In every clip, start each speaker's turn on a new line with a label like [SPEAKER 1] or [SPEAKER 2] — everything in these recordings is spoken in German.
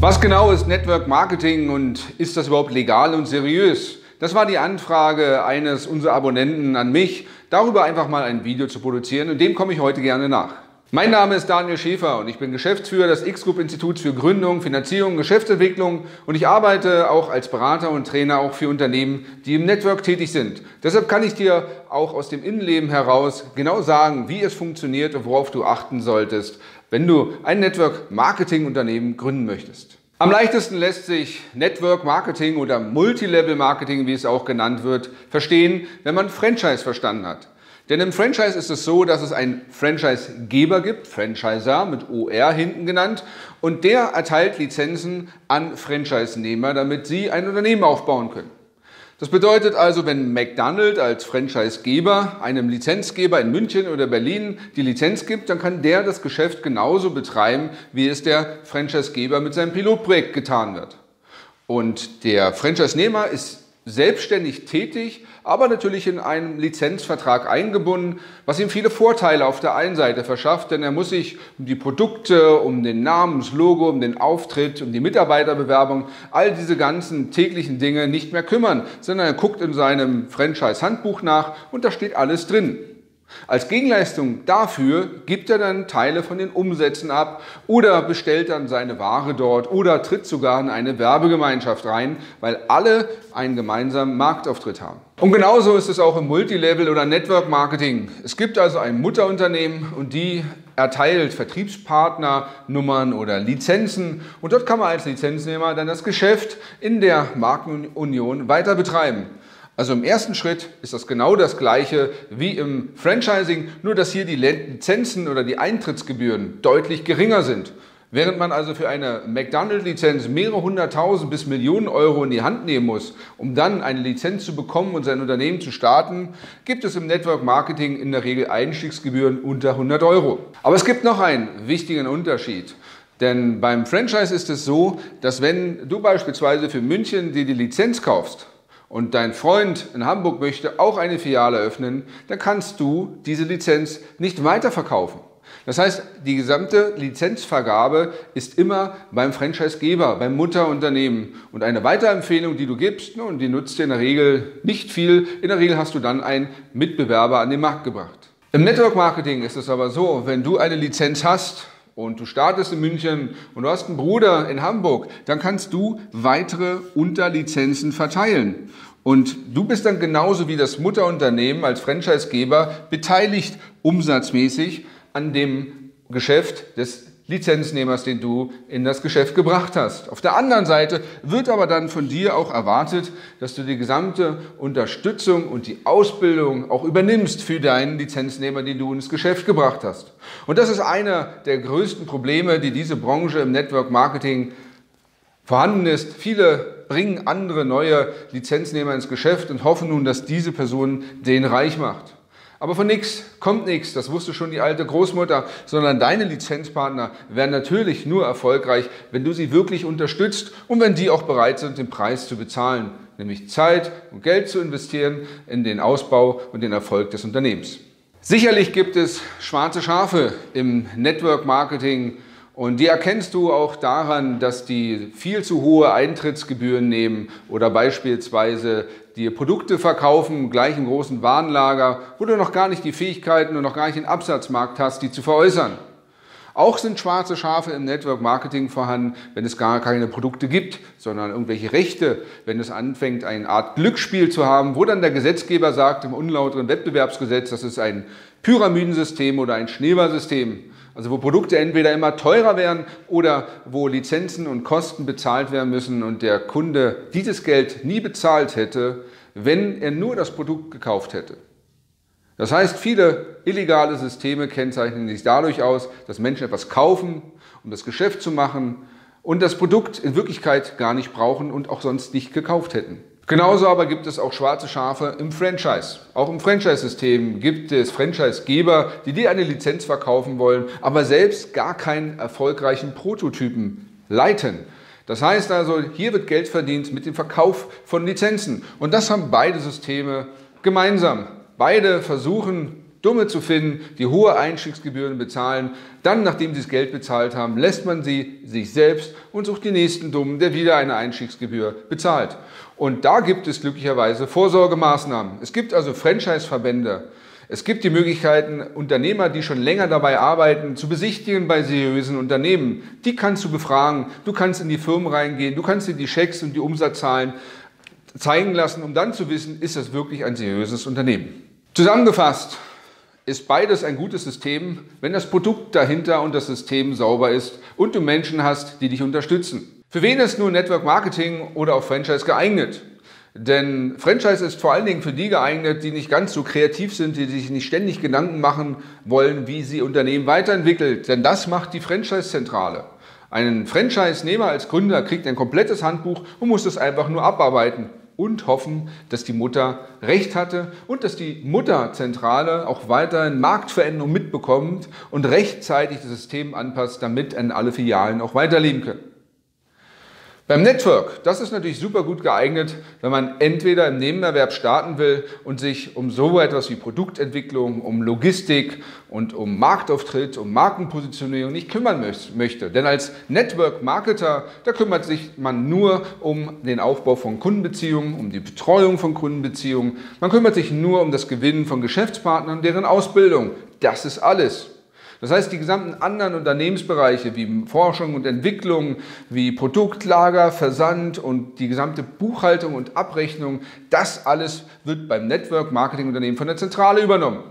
[SPEAKER 1] Was genau ist Network Marketing und ist das überhaupt legal und seriös? Das war die Anfrage eines unserer Abonnenten an mich, darüber einfach mal ein Video zu produzieren und dem komme ich heute gerne nach. Mein Name ist Daniel Schäfer und ich bin Geschäftsführer des X-Group Instituts für Gründung, Finanzierung, Geschäftsentwicklung und ich arbeite auch als Berater und Trainer auch für Unternehmen, die im Network tätig sind. Deshalb kann ich dir auch aus dem Innenleben heraus genau sagen, wie es funktioniert und worauf du achten solltest, wenn du ein Network Marketing Unternehmen gründen möchtest. Am leichtesten lässt sich Network Marketing oder Multilevel Marketing, wie es auch genannt wird, verstehen, wenn man Franchise verstanden hat. Denn im Franchise ist es so, dass es einen Franchisegeber gibt, Franchiser mit OR hinten genannt, und der erteilt Lizenzen an Franchise-Nehmer, damit sie ein Unternehmen aufbauen können. Das bedeutet also, wenn McDonald's als Franchisegeber einem Lizenzgeber in München oder Berlin die Lizenz gibt, dann kann der das Geschäft genauso betreiben, wie es der Franchisegeber mit seinem Pilotprojekt getan wird. Und der Franchise-Nehmer ist selbstständig tätig, aber natürlich in einem Lizenzvertrag eingebunden, was ihm viele Vorteile auf der einen Seite verschafft, denn er muss sich um die Produkte, um den Namen, das Logo, um den Auftritt, um die Mitarbeiterbewerbung, all diese ganzen täglichen Dinge nicht mehr kümmern, sondern er guckt in seinem Franchise-Handbuch nach und da steht alles drin. Als Gegenleistung dafür gibt er dann Teile von den Umsätzen ab oder bestellt dann seine Ware dort oder tritt sogar in eine Werbegemeinschaft rein, weil alle einen gemeinsamen Marktauftritt haben. Und genauso ist es auch im Multilevel oder Network Marketing. Es gibt also ein Mutterunternehmen und die erteilt Vertriebspartnernummern oder Lizenzen und dort kann man als Lizenznehmer dann das Geschäft in der Markenunion weiter betreiben. Also im ersten Schritt ist das genau das gleiche wie im Franchising, nur dass hier die Lizenzen oder die Eintrittsgebühren deutlich geringer sind. Während man also für eine McDonald's-Lizenz mehrere hunderttausend bis Millionen Euro in die Hand nehmen muss, um dann eine Lizenz zu bekommen und sein Unternehmen zu starten, gibt es im Network Marketing in der Regel Einstiegsgebühren unter 100 Euro. Aber es gibt noch einen wichtigen Unterschied. Denn beim Franchise ist es so, dass wenn du beispielsweise für München dir die Lizenz kaufst, und dein Freund in Hamburg möchte auch eine Filiale öffnen, dann kannst du diese Lizenz nicht weiterverkaufen. Das heißt, die gesamte Lizenzvergabe ist immer beim Franchisegeber, beim Mutterunternehmen. Und eine Weiterempfehlung, die du gibst, und die nutzt dir in der Regel nicht viel, in der Regel hast du dann einen Mitbewerber an den Markt gebracht. Im Network Marketing ist es aber so, wenn du eine Lizenz hast und du startest in München und du hast einen Bruder in Hamburg, dann kannst du weitere Unterlizenzen verteilen. Und du bist dann genauso wie das Mutterunternehmen als Franchisegeber beteiligt umsatzmäßig an dem Geschäft des Lizenznehmers, den du in das Geschäft gebracht hast. Auf der anderen Seite wird aber dann von dir auch erwartet, dass du die gesamte Unterstützung und die Ausbildung auch übernimmst für deinen Lizenznehmer, den du ins Geschäft gebracht hast. Und das ist einer der größten Probleme, die diese Branche im Network Marketing vorhanden ist. Viele bringen andere neue Lizenznehmer ins Geschäft und hoffen nun, dass diese Person den reich macht. Aber von nichts kommt nichts, das wusste schon die alte Großmutter, sondern deine Lizenzpartner werden natürlich nur erfolgreich, wenn du sie wirklich unterstützt und wenn die auch bereit sind, den Preis zu bezahlen, nämlich Zeit und Geld zu investieren in den Ausbau und den Erfolg des Unternehmens. Sicherlich gibt es schwarze Schafe im Network Marketing, und die erkennst du auch daran, dass die viel zu hohe Eintrittsgebühren nehmen oder beispielsweise die Produkte verkaufen, gleich im großen Warenlager, wo du noch gar nicht die Fähigkeiten und noch gar nicht den Absatzmarkt hast, die zu veräußern. Auch sind schwarze Schafe im Network Marketing vorhanden, wenn es gar keine Produkte gibt, sondern irgendwelche Rechte, wenn es anfängt, eine Art Glücksspiel zu haben, wo dann der Gesetzgeber sagt im unlauteren Wettbewerbsgesetz, das ist ein Pyramidensystem oder ein Schneeballsystem. Also wo Produkte entweder immer teurer werden oder wo Lizenzen und Kosten bezahlt werden müssen und der Kunde dieses Geld nie bezahlt hätte, wenn er nur das Produkt gekauft hätte. Das heißt, viele illegale Systeme kennzeichnen sich dadurch aus, dass Menschen etwas kaufen, um das Geschäft zu machen und das Produkt in Wirklichkeit gar nicht brauchen und auch sonst nicht gekauft hätten. Genauso aber gibt es auch schwarze Schafe im Franchise. Auch im Franchise-System gibt es Franchise-Geber, die dir eine Lizenz verkaufen wollen, aber selbst gar keinen erfolgreichen Prototypen leiten. Das heißt also, hier wird Geld verdient mit dem Verkauf von Lizenzen. Und das haben beide Systeme gemeinsam. Beide versuchen Dumme zu finden, die hohe Einstiegsgebühren bezahlen. Dann, nachdem sie das Geld bezahlt haben, lässt man sie sich selbst und sucht den nächsten Dummen, der wieder eine Einstiegsgebühr bezahlt. Und da gibt es glücklicherweise Vorsorgemaßnahmen. Es gibt also Franchise-Verbände. Es gibt die Möglichkeiten, Unternehmer, die schon länger dabei arbeiten, zu besichtigen bei seriösen Unternehmen. Die kannst du befragen. Du kannst in die Firmen reingehen. Du kannst dir die Schecks und die Umsatzzahlen zeigen lassen, um dann zu wissen, ist das wirklich ein seriöses Unternehmen. Zusammengefasst ist beides ein gutes System, wenn das Produkt dahinter und das System sauber ist und du Menschen hast, die dich unterstützen. Für wen ist nun Network Marketing oder auch Franchise geeignet? Denn Franchise ist vor allen Dingen für die geeignet, die nicht ganz so kreativ sind, die sich nicht ständig Gedanken machen wollen, wie sie Unternehmen weiterentwickelt. Denn das macht die Franchise-Zentrale. Ein Franchise-Nehmer als Gründer kriegt ein komplettes Handbuch und muss es einfach nur abarbeiten und hoffen, dass die Mutter recht hatte und dass die Mutterzentrale auch weiterhin Marktveränderungen mitbekommt und rechtzeitig das System anpasst, damit alle Filialen auch weiterleben können. Beim Network, das ist natürlich super gut geeignet, wenn man entweder im Nebenerwerb starten will und sich um so etwas wie Produktentwicklung, um Logistik und um Marktauftritt, um Markenpositionierung nicht kümmern möchte. Denn als Network-Marketer, da kümmert sich man nur um den Aufbau von Kundenbeziehungen, um die Betreuung von Kundenbeziehungen. Man kümmert sich nur um das Gewinnen von Geschäftspartnern, deren Ausbildung. Das ist alles. Das heißt, die gesamten anderen Unternehmensbereiche wie Forschung und Entwicklung, wie Produktlager, Versand und die gesamte Buchhaltung und Abrechnung, das alles wird beim Network Marketing Unternehmen von der Zentrale übernommen.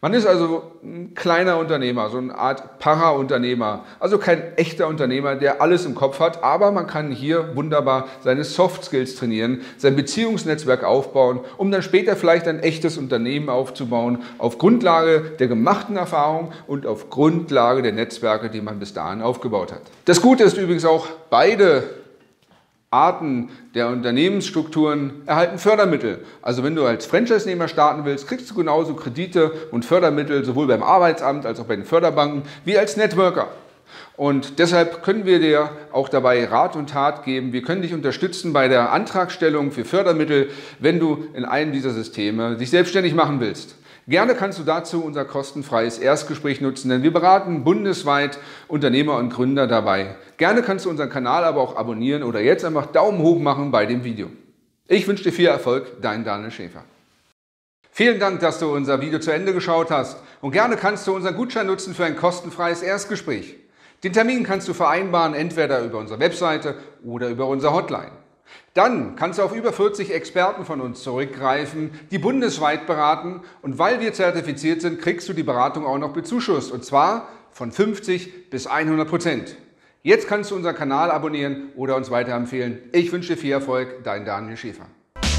[SPEAKER 1] Man ist also ein kleiner Unternehmer, so eine Art Para-Unternehmer, also kein echter Unternehmer, der alles im Kopf hat, aber man kann hier wunderbar seine Soft Skills trainieren, sein Beziehungsnetzwerk aufbauen, um dann später vielleicht ein echtes Unternehmen aufzubauen, auf Grundlage der gemachten Erfahrung und auf Grundlage der Netzwerke, die man bis dahin aufgebaut hat. Das Gute ist übrigens auch, beide Arten der Unternehmensstrukturen erhalten Fördermittel. Also wenn du als Franchise-Nehmer starten willst, kriegst du genauso Kredite und Fördermittel sowohl beim Arbeitsamt als auch bei den Förderbanken wie als Networker. Und deshalb können wir dir auch dabei Rat und Tat geben. Wir können dich unterstützen bei der Antragstellung für Fördermittel, wenn du in einem dieser Systeme dich selbstständig machen willst. Gerne kannst du dazu unser kostenfreies Erstgespräch nutzen, denn wir beraten bundesweit Unternehmer und Gründer dabei. Gerne kannst du unseren Kanal aber auch abonnieren oder jetzt einfach Daumen hoch machen bei dem Video. Ich wünsche dir viel Erfolg, dein Daniel Schäfer. Vielen Dank, dass du unser Video zu Ende geschaut hast und gerne kannst du unseren Gutschein nutzen für ein kostenfreies Erstgespräch. Den Termin kannst du vereinbaren, entweder über unsere Webseite oder über unsere Hotline. Dann kannst du auf über 40 Experten von uns zurückgreifen, die bundesweit beraten und weil wir zertifiziert sind, kriegst du die Beratung auch noch bezuschusst und zwar von 50 bis 100 Prozent. Jetzt kannst du unseren Kanal abonnieren oder uns weiterempfehlen. Ich wünsche dir viel Erfolg, dein Daniel Schäfer.